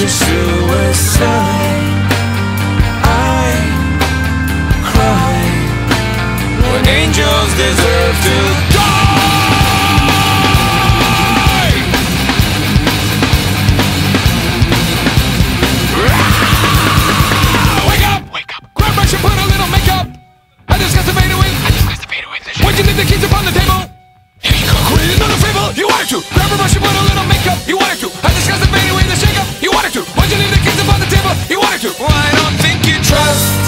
to suicide. I cry When angels deserve you? Why don't think you trust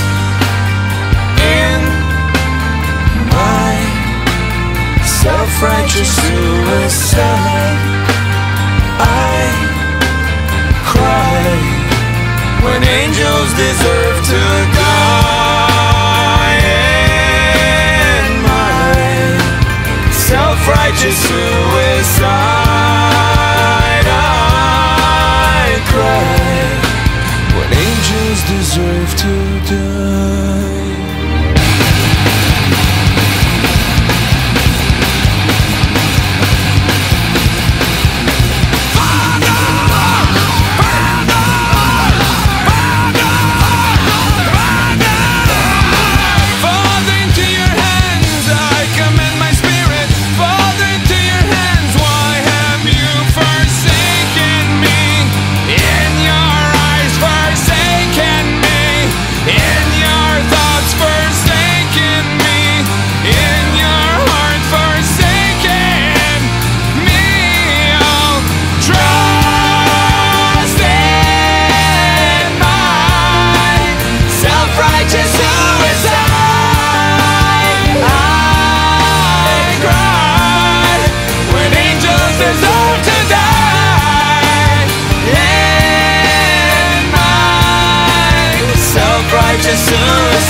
in my self-righteous suicide?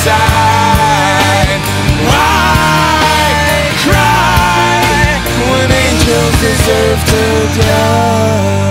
side. Why cry when angels deserve to die?